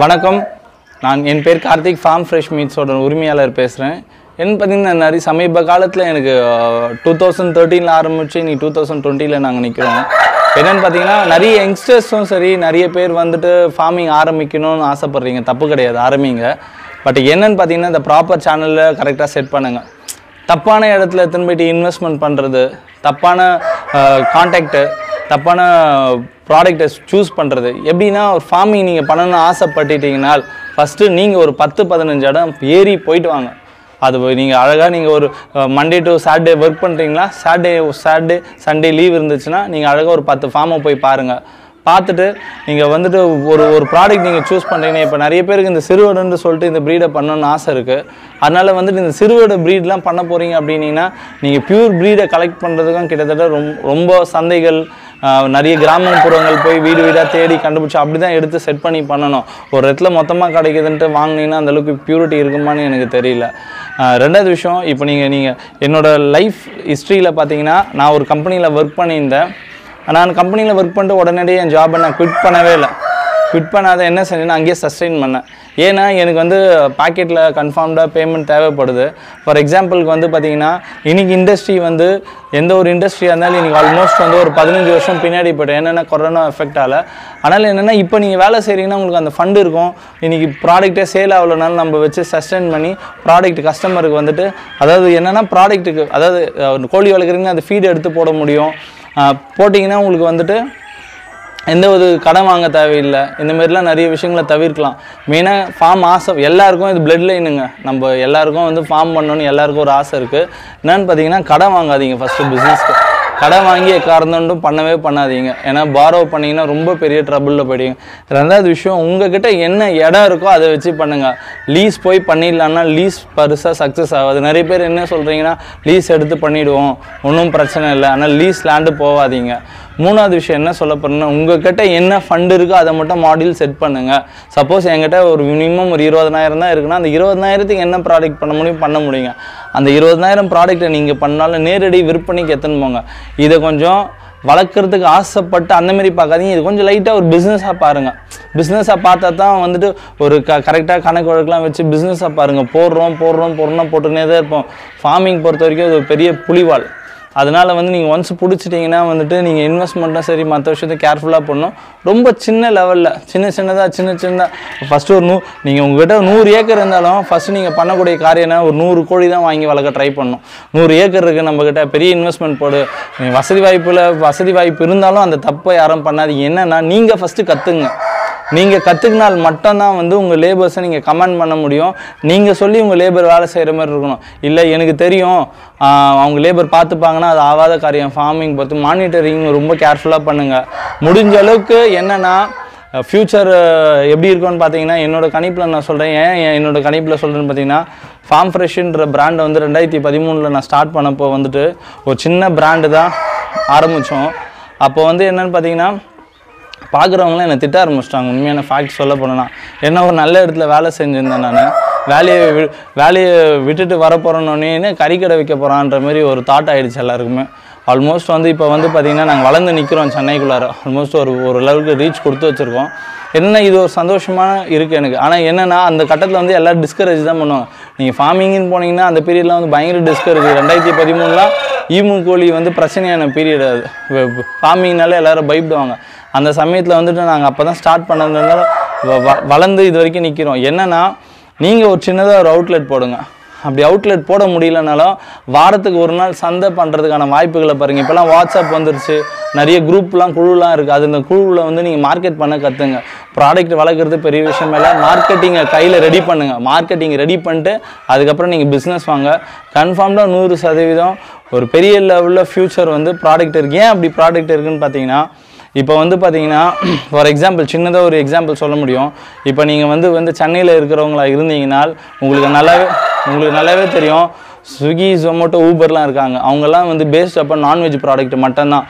வணக்கம். நான் என் பேர் கார்த்திக் ஃபார்ம் ஃப்ரெஷ் மீட்ஸோட உரிமையாளர் பேசுகிறேன் என்ன பார்த்தீங்கன்னா நிறைய சமீப காலத்தில் எனக்கு டூ தௌசண்ட் தேர்ட்டீனில் ஆரம்பித்து நீ டூ தௌசண்ட் டுவெண்ட்டியில் நாங்கள் நிற்கிறோம் என்னென்னு பார்த்தீங்கன்னா நிறைய யங்ஸ்டர்ஸும் சரி நிறைய பேர் வந்துட்டு ஃபார்மிங் ஆரம்பிக்கணும்னு ஆசைப்பட்றீங்க. தப்பு கிடையாது ஆரம்பிங்க. பட் என்னென்னு பார்த்தீங்கன்னா இந்த ப்ராப்பர் சேனலில் கரெக்டாக செட் பண்ணுங்கள் தப்பான இடத்துல திரும்பிட்டு இன்வெஸ்ட்மெண்ட் பண்ணுறது தப்பான கான்டாக்டு தப்பான ப்ராடக்டை சூஸ் பண்ணுறது எப்படின்னா ஒரு ஃபார்மிங் நீங்கள் பண்ணணும்னு ஆசைப்பட்டுட்டீங்கன்னா ஃபஸ்ட்டு நீங்கள் ஒரு பத்து பதினஞ்சு இடம் ஏறி போயிட்டு வாங்க. அது நீங்கள் அழகாக நீங்கள் ஒரு மண்டே டு சாட்டர்டே ஒர்க் பண்ணுறீங்களா சாட்டர்டே சாட்டர்டே சண்டே லீவ் இருந்துச்சுன்னா நீங்கள் அழகாக ஒரு பத்து ஃபார்மை போய் பாருங்கள் பார்த்துட்டு நீங்கள் வந்துட்டு ஒரு ஒரு ப்ராடக்ட் நீங்கள் சூஸ் பண்ணுறீங்க இப்போ நிறைய பேருக்கு இந்த சிறுவடுன்னு சொல்லிட்டு இந்த ப்ரீடை பண்ணணும்னு ஆசை இருக்குது அதனால் வந்துட்டு இந்த சிறுவடு ப்ரீட்லாம் பண்ண போகிறீங்க அப்படின்னீங்கன்னா நீங்கள் ப்யூர் ப்ரீடை கலெக்ட் பண்ணுறதுக்கும் கிட்டத்தட்ட ரொம்ப ரொம்ப சந்தைகள் நிறைய கிராமப்புறங்கள் போய் வீடு வீடாக தேடி கண்டுபிடிச்சி அப்படி தான் எடுத்து செட் பண்ணி பண்ணணும். ஒரு இடத்துல மொத்தமாக கிடைக்குதுன்ட்டு வாங்கினீங்கன்னா அந்தளவுக்கு ப்யூரிட்டி இருக்குமான்னு எனக்கு தெரியல. ரெண்டாவது விஷயம் இப்போ நீங்கள் நீங்கள் என்னோடய லைஃப் ஹிஸ்ட்ரியில் பார்த்தீங்கன்னா நான் ஒரு கம்பெனியில் ஒர்க் பண்ணியிருந்தேன். நான் கம்பெனியில் ஒர்க் பண்ணிட்டு உடனடியே என் ஜாபை நான் குவிட் பண்ணவே இல்லை. குவிட் பண்ணாத என்ன செஞ்சேன்னா அங்கேயே சஸ்டெயின் பண்ணேன். ஏன்னா எனக்கு வந்து பாக்கெட்டில் கன்ஃபார்ம்டாக பேமெண்ட் தேவைப்படுது. ஃபார் எக்ஸாம்பிளுக்கு வந்து பார்த்தீங்கன்னா இன்றைக்கி இண்டஸ்ட்ரி வந்து எந்த ஒரு இண்டஸ்ட்ரியாக இருந்தாலும் இன்றைக்கி ஆல்மோஸ்ட் வந்து ஒரு பதினஞ்சு வருஷம் பின்னாடி போய்ட்டு என்னென்ன கொரோனா எஃபெக்டால் அதனால் என்னென்னா இப்போ நீங்கள் வேலை செய்கிறீங்கன்னா உங்களுக்கு அந்த ஃபண்டு இருக்கும். இன்றைக்கி ப்ராடக்ட்டே சேல் ஆகலனாலும் நம்ம வச்சு சஸ்டெயின் பண்ணி ப்ராடக்ட் கஸ்டமருக்கு வந்துட்டு அதாவது என்னென்னா ப்ராடக்ட்டுக்கு அதாவது கோழி வளர்க்குறீங்கன்னா அந்த ஃபீடு எடுத்து போட முடியும். போட்டிங்கன்னா உங்களுக்கு வந்துட்டு எந்த ஒரு கடன் வாங்க தேவையில்லை. இந்த மாதிரிலாம் நிறைய விஷயங்களை தவிர்க்கலாம். மெயினாக ஃபார்ம் ஆசை எல்லாருக்கும் இது பிளட் லைனுங்க நம்ம எல்லாருக்கும் வந்து ஃபார்ம் பண்ணணும்னு எல்லாருக்கும் ஒரு ஆசை இருக்குது என்னென்னு பார்த்தீங்கன்னா கடன் வாங்காதீங்க ஃபஸ்ட்டு பிஸ்னஸ்க்கு கடன் வாங்கி எக்காரணம் பண்ணவே பண்ணாதீங்க. ஏன்னா பாரோ பண்ணிங்கன்னா ரொம்ப பெரிய ட்ரபுளில் போயிடுங்க ரெண்டாவது விஷயம் உங்ககிட்ட என்ன இடம் இருக்கோ அதை வச்சு பண்ணுங்கள் லீஸ் போய் பண்ணிடலான்னா லீஸ் பரிசாக சக்ஸஸ் ஆகாது. நிறைய பேர் என்ன சொல்கிறீங்கன்னா லீஸ் எடுத்து பண்ணிவிடுவோம் ஒன்றும் பிரச்சனை இல்லை. ஆனால் லீஸ் லேண்டு போகாதீங்க. மூணாவது விஷயம் என்ன சொல்ல போகிறேன்னா உங்ககிட்ட என்ன ஃபண்டு இருக்கோ அதை மட்டும் மாடியூல் செட் பண்ணுங்கள் சப்போஸ் என்கிட்ட ஒரு மினிமம் ஒரு இருபதனாயிரம் தான் இருக்குன்னா அந்த இருபதனாயிரத்துக்கு என்ன ப்ராடக்ட் பண்ண முடியும்? பண்ண முடியுங்க. அந்த இருபதனாயிரம் ப்ராடக்ட்டை நீங்கள் பண்ணாலும் நேரடி விற்பனைக்கு எத்தனை போங்க? இதை கொஞ்சம் வளர்க்குறதுக்கு ஆசைப்பட்டு அந்தமாரி பார்க்காதீங்க. இது கொஞ்சம் லைட்டாக ஒரு பிஸ்னஸாக பாருங்கள் பிஸ்னஸாக பார்த்தா தான் வந்துட்டு ஒரு க கரெக்டாக கணக்கு வழக்கெலாம் வச்சு பிஸ்னஸாக பாருங்கள் போடுறோம் போடுறோம் போடுறோம்னா போட்டுனே தான் இருப்போம். ஃபார்மிங் பொறுத்த வரைக்கும் அது ஒரு பெரிய புலிவால். அதனால் வந்து நீங்கள் ஒன்ஸ் பிடிச்சிட்டிங்கன்னா வந்துட்டு நீங்கள் இன்வெஸ்ட்மெண்ட்டும் சரி மற்ற விஷயத்தை கேர்ஃபுல்லாக பண்ணணும். ரொம்ப சின்ன லெவலில் சின்ன சின்னதாக சின்ன சின்னதாக ஃபஸ்ட்டு ஒரு நூ நீங்கள் உங்கள்கிட்ட நூறு ஏக்கர் இருந்தாலும் ஃபஸ்ட்டு நீங்கள் பண்ணக்கூடிய காரியம்னா ஒரு நூறு கோழி தான் வாங்கி வளர்க்க ட்ரை பண்ணணும். நூறு ஏக்கர் இருக்குது நம்மக்கிட்ட பெரிய இன்வெஸ்ட்மெண்ட் போடு. வசதி வாய்ப்பில் வசதி வாய்ப்பு இருந்தாலும் அந்த தப்பை யாரும் பண்ணாதீங்க. என்னென்னா நீங்கள் ஃபஸ்ட்டு கற்றுங்க நீங்கள் கற்றுக்கினால் மட்டும்தான் வந்து உங்கள் லேபர்ஸை நீங்கள் கமெண்ட் பண்ண முடியும். நீங்கள் சொல்லி உங்கள் லேபர் வேலை செய்கிற மாதிரி இருக்கணும். இல்லை எனக்கு தெரியும் அவங்க லேபர் பார்த்துப்பாங்கன்னா அது ஆகாத காரியம். ஃபார்மிங் பார்த்து மானிட்டரிங் ரொம்ப கேர்ஃபுல்லாக பண்ணுங்கள் முடிஞ்ச அளவுக்கு என்னென்னா ஃப்யூச்சர் எப்படி இருக்கும்னு பார்த்தீங்கன்னா என்னோட கணிப்பில் நான் சொல்கிறேன் ஏன் என் என்னோட கணிப்பில் சொல்கிறேன்னு பார்த்தீங்கன்னா ஃபார்ம் ஃப்ரெஷ்ன்ற பிராண்டை வந்து ரெண்டாயிரத்தி பதிமூணில் நான் ஸ்டார்ட் பண்ணப்போ வந்துட்டு ஒரு சின்ன பிராண்டு தான் ஆரம்பித்தோம் அப்போ வந்து என்னென்னு பார்த்தீங்கன்னா பார்க்குறவங்களாம் என்னை திட்ட ஆரம்பிச்சிட்டாங்க. உண்மையான ஃபேக்ட் சொல்ல போனேன்னா. என்ன ஒரு நல்ல இடத்துல வேலை செஞ்சுருந்தேன் நான். வேலையை வி வேலையை விட்டுட்டு வர போகிறோன்னே கறிக்கடை வைக்க போகிறான்ற மாதிரி ஒரு தாட் ஆயிடுச்சு எல்லாருக்குமே. ஆல்மோஸ்ட் வந்து இப்போ வந்து பார்த்திங்கன்னா நாங்கள் வளர்ந்து நிற்கிறோம் சென்னைக்குள்ளார. ஆல்மோஸ்ட் ஒரு ஒரு லெவலுக்கு ரீச் கொடுத்து வச்சுருக்கோம். என்ன இது ஒரு சந்தோஷமாக இருக்குது எனக்கு. ஆனால் என்னென்னா அந்த கட்டத்தில் வந்து எல்லோரும் டிஸ்கரேஜ் தான் பண்ணுவாங்க. நீங்கள் ஃபார்மிங்னு போனீங்கன்னா அந்த பீரியடில் வந்து பயங்கர டிஸ்கரேஜ் ரெண்டாயிரத்தி பதிமூணுலாம் ஈமு கோழி வந்து பிரச்சனையான பீரியட் அது. ஃபார்மிங்னால எல்லோரும் பயப்படுவாங்க. அந்த சமயத்தில் வந்துட்டு நாங்கள் அப்போ தான் ஸ்டார்ட் பண்ணதுனால வ- வ- வளர்ந்து இது வரைக்கும் நிற்கிறோம் என்னென்னா நீங்கள் ஒரு சின்னதாக ஒரு அவுட்லெட் போடுங்க. அப்படி அவுட்லெட் போட முடியலனாலும் வாரத்துக்கு ஒரு நாள் சந்தை பண்ணுறதுக்கான வாய்ப்புகளை பாருங்கள் இப்போலாம் வாட்ஸ்அப் வந்துருச்சு. நிறைய குரூப்லாம் குழுலாம் இருக்குது அது இந்த குழுவில் வந்து நீங்கள் மார்க்கெட் பண்ண கற்றுங்க ப்ராடக்ட் வளர்க்குறது பெரிய விஷயம் இல்லை. மார்க்கெட்டிங்கை கையில் ரெடி பண்ணுங்கள் மார்க்கெட்டிங் ரெடி பண்ணிட்டு அதுக்கப்புறம் நீங்கள் பிஸ்னஸ் வாங்க. கன்ஃபார்ம்டாக நூறு சதவீதம் ஒரு பெரிய லெவலில் ஃப்யூச்சர் வந்து ப்ராடக்ட் இருக்குது ஏன் அப்படி ப்ராடக்ட் இருக்குதுன்னு பார்த்தீங்கன்னா இப்போ வந்து பார்த்தீங்கன்னா ஃபார் எக்ஸாம்பிள் சின்னதாக ஒரு எக்ஸாம்பிள் சொல்ல முடியும். இப்போ நீங்கள் வந்து வந்து சென்னையில் இருக்கிறவங்களா இருந்தீங்கனால் உங்களுக்கு நல்லாவே உங்களுக்கு நல்லாவே தெரியும். ஸ்விக்கி ஜொமேட்டோ ஊபர்லாம் இருக்காங்க. அவங்கெல்லாம் வந்து பேஸ்ட் அப்போ நான்வெஜ் ப்ராடக்ட் மட்டும்தான்.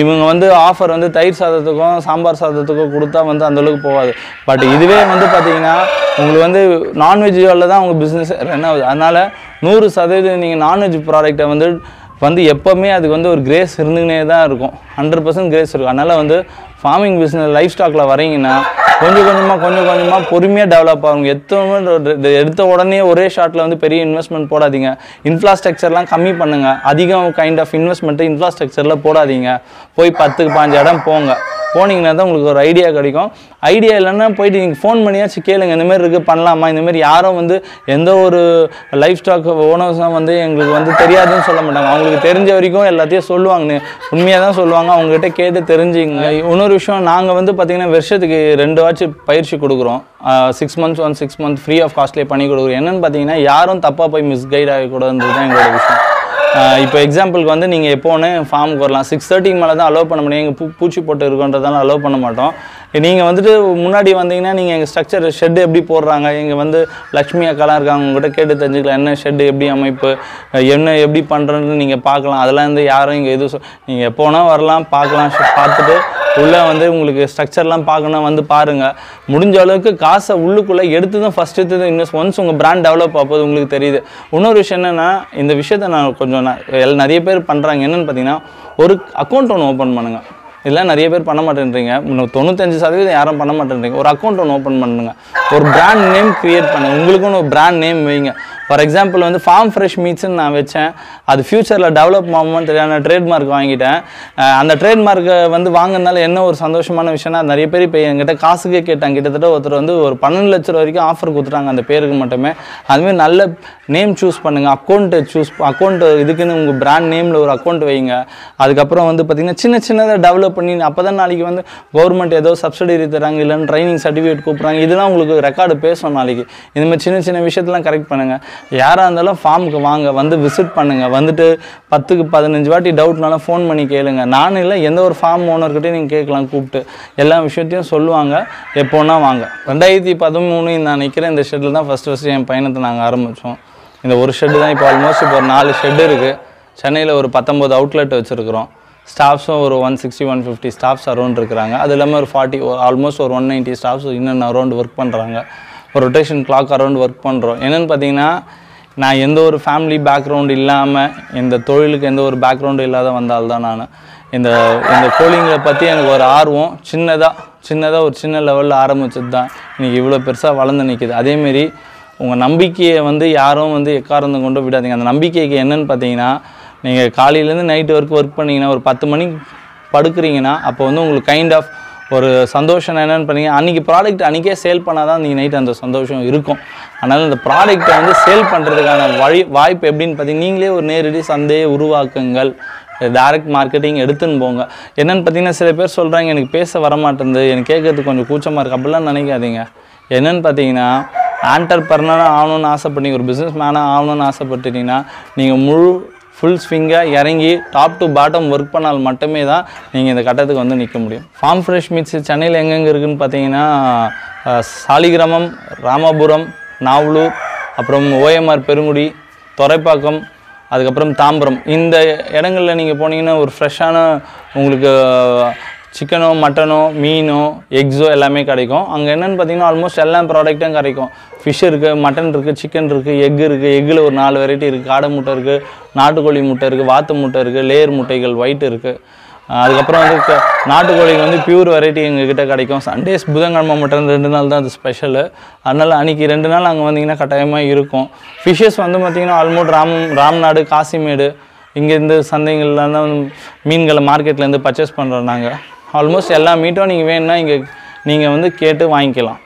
இவங்க வந்து ஆஃபர் வந்து தயிர் சாதத்துக்கும் சாம்பார் சாதத்துக்கும் கொடுத்தா வந்து அந்தளவுக்கு போகாது. பட் இதுவே வந்து பார்த்தீங்கன்னா உங்களுக்கு வந்து நான்வெஜ்ஜில் தான் அவங்க பிஸ்னஸ் ரன் ஆகுது. அதனால் நூறு சதவீதம் நீங்கள் நான்வெஜ் ப்ராடக்டை வந்து வந்து எப்போவுமே அதுக்கு வந்து ஒரு கிரேஸ் இருந்துக்கினே தான் இருக்கும். ஹண்ட்ரட் பர்சன்ட் கிரேஸ் இருக்கும். அதனால் வந்து ஃபார்மிங் பிஸ்னஸ் லைஃப் ஸ்டாக்கில் வரீங்கன்னா கொஞ்சம் கொஞ்சமாக கொஞ்சம் கொஞ்சமாக பொறுமையாக டெவலப் ஆகும் எத்தனை எடுத்த உடனே ஒரே ஷாட்டில் வந்து பெரிய இன்வெஸ்ட்மெண்ட் போடாதீங்க. இன்ஃப்ராஸ்ட்ரக்சர்லாம் கம்மி பண்ணுங்க. அதிகம் கைண்ட் ஆஃப் இன்வெஸ்ட்மெண்ட்டு இன்ஃப்ராஸ்ட்ரக்சரில் போடாதீங்க. போய் பத்துக்கு பாஞ்சு இடம் போங்க. போனீங்கன்னா தான் உங்களுக்கு ஒரு ஐடியா கிடைக்கும். ஐடியா இல்லைன்னா போயிட்டு நீங்கள் ஃபோன் பண்ணியாச்சு கேளுங்க. இந்த மாதிரி இருக்குது பண்ணலாமா? இந்த மாதிரி யாரும் வந்து எந்த ஒரு லைஃப் ஸ்டாக் ஓனர்ஸும் வந்து எங்களுக்கு வந்து தெரியாதுன்னு சொல்ல மாட்டாங்க. அவங்களுக்கு தெரிஞ்ச வரைக்கும் எல்லாத்தையும் சொல்லுவாங்க உண்மையாக தான் சொல்லுவாங்க. அவங்ககிட்ட கேட்டு தெரிஞ்சுங்க. இன்னொரு விஷயம் நாங்கள் வந்து பார்த்திங்கன்னா வருஷத்துக்கு ரெண்டு வாட்சி பயிற்சி கொடுக்குறோம். Six months one six month free of காஸ்ட்லேயே பண்ணி கொடுக்குறோம். என்னென்னு பார்த்தீங்கன்னா யாரும் தப்பாக போய் மிஸ்கைட் ஆகக்கூடாதுன்றது தான் எங்களோட விஷயம். இப்போ எக்ஸாம்பிளுக்கு வந்து நீங்கள் எப்போன்னு ஃபார்முக்கு வரலாம். சிக்ஸ் தேர்ட்டிக்கு மேலே தான் அலோவ் பண்ண முடியும். எங்கள் பூ பூச்சி போட்டு இருக்கோன்றதால அலோவ் பண்ண மாட்டோம். நீங்கள் வந்துட்டு முன்னாடி வந்தீங்கன்னா நீங்கள் எங்கள் ஸ்ட்ரக்சர் ஷெட்டு எப்படி போடுறாங்க? இங்கே வந்து லக்ஷ்மி அக்காலாம் இருக்காங்க உங்கள்கிட்ட கேட்டு தெரிஞ்சுக்கலாம். என்ன ஷெட் எப்படி அமைப்பு என்ன எப்படி பண்ணுறதுன்னு நீங்கள் பார்க்கலாம். அதெல்லாம் வந்து யாரும் இங்கே எதுவும் நீங்கள் எப்போனா வரலாம் பார்க்கலாம். பார்த்துட்டு உள்ளே வந்து உங்களுக்கு ஸ்ட்ரக்சர்லாம் பார்க்கணும் வந்து பாருங்கள் முடிஞ்ச அளவுக்கு காசை உள்ளுக்குள்ளே எடுத்து தான் ஃபஸ்ட்டு எடுத்து இன்வெஸ்ட் ஒன்ஸ் உங்கள் பிராண்ட் டெவலப் ஆகும்போது உங்களுக்கு தெரியுது. இன்னொரு விஷயம் என்னென்னா இந்த விஷயத்த நான் கொஞ்சம் நான் நிறைய பேர் பண்ணுறாங்க என்னென்னு பார்த்தீங்கன்னா ஒரு அக்கௌண்ட் ஒன்று ஓப்பன் பண்ணுங்கள் இதெல்லாம் நிறைய பேர் பண்ண மாட்டேன்றீங்க. தொண்ணூத்தஞ்சு சதவீதம் யாரும் பண்ண மாட்டேன்றீங்க. ஒரு அக்கௌண்ட் ஒன்று ஓப்பன் பண்ணுங்க. ஒரு பிராண்ட் நேம் கிரியேட் பண்ண. உங்களுக்குன்னு ஒரு பிராண்ட் நேம் வைங்க. ஃபார் எக்ஸாம்பிள் வந்து ஃபார்ம் ஃப்ரெஷ் மீட்ஸ்னு நான் வச்சேன். அது ஃப்யூச்சரில் டெவலப் ஆகுமான்னு தெரியாது. நான் ட்ரேட்மார்க் வாங்கிட்டேன். அந்த ட்ரேட்மார்க்கை வந்து வாங்கினால என்ன ஒரு சந்தோஷமான விஷயம்னா நிறைய பேர் இப்போ என்கிட்ட காசுக்கே கேட்டாங்க. கிட்டத்தட்ட ஒருத்தர் வந்து ஒரு பன்னெண்டு லட்ச ரூபா வரைக்கும் ஆஃபர் கொடுத்துட்டாங்க அந்த பேருக்கு மட்டுமே. அதுமாதிரி நல்ல நேம் சூஸ் பண்ணுங்கள் அக்கௌண்ட்டு சூஸ் அக்கௌண்ட் இதுக்குன்னு உங்கள் பிராண்ட் நேமில் ஒரு அக்கௌண்ட் வைங்க. அதுக்கப்புறம் வந்து பார்த்திங்கன்னா சின்ன சின்னதாக டெவலப் பண்ணி அப்போ தான் நாளைக்கு வந்து கவர்மெண்ட் ஏதோ சப்சிடி தராங்க இல்லைன்னு ட்ரைனிங் சர்டிஃபிகேட் கூப்பிட்றாங்க. இதெல்லாம் உங்களுக்கு ரெக்கார்டு பேசணும் நாளைக்கு. இந்தமாதிரி சின்ன சின்ன விஷயத்தெலாம் கரெக்ட் பண்ணுங்கள் யாராக இருந்தாலும் ஃபார்முக்கு வாங்க வந்து விசிட் பண்ணுங்கள் வந்துட்டு பத்துக்கு பதினஞ்சு வாட்டி டவுட்னாலும் ஃபோன் பண்ணி கேளுங்க. நானும் இல்லை எந்த ஒரு ஃபார்ம் ஓனர்கிட்டையும் நீங்கள் கேட்கலாம் கூப்பிட்டு. எல்லா விஷயத்தையும் சொல்லுவாங்க. எப்போனா வாங்க. ரெண்டாயிரத்தி பதிமூணு நான் நிற்கிறேன் இந்த ஷெட்டில் தான் ஃபஸ்ட்டு ஃபஸ்ட்டு என் பயணத்தை நாங்கள் ஆரம்பித்தோம் இந்த ஒரு ஷெட்டு தான் இப்போ ஆல்மோஸ்ட் இப்போ ஒரு நாலு ஷெட்டு இருக்குது சென்னையில் ஒரு பத்தொம்போது அவுட்லெட் வச்சுருக்குறோம். ஸ்டாஃப்ஸும் ஒரு one sixty one fifty staffs around இருக்கிறாங்க. அது இல்லாமல் ஒரு ஃபார்ட்டி ஆல்மோஸ்ட் ஒரு ஒன் நைன்ட்டி ஸ்டாஃப்ஸ் இன்னும் அரௌண்ட் ஒர்க் பண்ணுறாங்க ஒரு ரொட்டேஷன் கிளாக் அரௌண்ட் ஒர்க் பண்ணுறோம் என்னென்னு பார்த்தீங்கன்னா நான் எந்த ஒரு ஃபேமிலி பேக்ரவுண்ட் இல்லாமல் இந்த தொழிலுக்கு எந்த ஒரு பேக்ரவுண்டும் இல்லாத வந்தால் தான் நான். இந்த இந்த கோலிங்கை பற்றி எனக்கு ஒரு ஆர்வம். சின்னதாக சின்னதாக ஒரு சின்ன லெவலில் ஆரம்பிச்சது தான். இன்றைக்கி இவ்வளோ பெருசாக வளர்ந்து நிற்கிது அதேமாரி உங்கள் நம்பிக்கையை வந்து யாரும் வந்து எக்காரந்து கொண்டு விடாதீங்க. அந்த நம்பிக்கைக்கு என்னன்னு பார்த்தீங்கன்னா நீங்கள் காலையிலேருந்து நைட்டு வரைக்கும் ஒர்க் பண்ணிங்கன்னா ஒரு பத்து மணிக்கு படுக்கிறீங்கன்னா அப்போ வந்து உங்களுக்கு கைண்ட் ஆஃப் ஒரு சந்தோஷம் என்னென்னு பண்ணீங்க. அன்றைக்கி ப்ராடக்ட் அன்றைக்கே சேல் பண்ணால் தான் நீங்கள் நைட் அந்த சந்தோஷம் இருக்கும். அதனால் அந்த ப்ராடக்ட்டை வந்து சேல் பண்ணுறதுக்கான வழி வாய்ப்பு எப்படின்னு பார்த்தீங்கன்னா நீங்களே ஒரு நேரடி சந்தையை உருவாக்குங்கள். டைரக்ட் மார்க்கெட்டிங் எடுத்துன்னு போங்க. என்னென்னு பார்த்தீங்கன்னா சில பேர் சொல்கிறாங்க எனக்கு பேச வரமாட்டேங்குது எனக்கு கேட்கறதுக்கு கொஞ்சம் கூச்சமாக இருக்குது அப்படிலாம் நினைக்காதீங்க. என்னென்னு பார்த்தீங்கன்னா ஆண்டர்பர்னராக ஆகணும்னு ஆசைப்பட்டீங்க ஒரு பிஸ்னஸ் மேனாக ஆகணும்னு ஆசைப்பட்டுட்டீங்கன்னா நீங்கள் முழு ஃபுல் ஸ்விங்காக இறங்கி டாப் டு பாட்டம் ஒர்க் பண்ணால் மட்டுமே தான் நீங்கள் இந்த கட்டத்துக்கு வந்து நிற்க முடியும். ஃபார்ம் ஃப்ரெஷ் மீட்ஸ் சென்னையில் எங்கெங்கே இருக்குதுன்னு பார்த்தீங்கன்னா சாலிகிராமம் ராமபுரம் நாவலூர் அப்புறம் ஓஎம்ஆர் பெருங்குடி துறைப்பாக்கம் அதுக்கப்புறம் தாம்பரம். இந்த இடங்களில் நீங்கள் போனீங்கன்னா ஒரு ஃப்ரெஷ்ஷான உங்களுக்கு சிக்கனோ மட்டனோ மீனோ எக்ஸோ எல்லாமே கிடைக்கும். அங்கே என்னென்னு பார்த்தீங்கன்னா ஆல்மோஸ்ட் எல்லா ப்ராடக்ட்டும் கிடைக்கும். ஃபிஷ் இருக்குது மட்டன் இருக்குது சிக்கன் இருக்குது எக் இருக்குது எக்கில் ஒரு நாலு வெரைட்டி இருக்குது காடை முட்டை இருக்குது நாட்டுக்கோழி முட்டை இருக்குது வாத்து முட்டை இருக்குது லேயர் முட்டைகள் ஒயிட் இருக்குது அதுக்கப்புறம் வந்து நாட்டுக்கோழிக்கு வந்து பியூர் வெரைட்டி எங்ககிட்ட கிடைக்கும். சண்டேஸ் புதன்கிழமை மட்டும் ரெண்டு நாள் தான் அது ஸ்பெஷலு அதனால் அன்றைக்கி ரெண்டு நாள் அங்கே வந்தீங்கன்னா கட்டாயமாக இருக்கும். ஃபிஷ்ஷஸ் வந்து பார்த்திங்கன்னா ஆல்மோஸ்ட் ராம் ராம்நாடு காசிமேடு. இங்கேருந்து சந்தைகள்லாம் தான் மீன்களை மார்க்கெட்லேருந்து பர்ச்சேஸ் பண்ணுறோம் நாங்கள் ஆல்மோஸ்ட் எல்லா மீட்டும் நீங்கள் வேணும்னா இங்கே நீங்கள் வந்து கேட்டு வாங்கிக்கலாம்.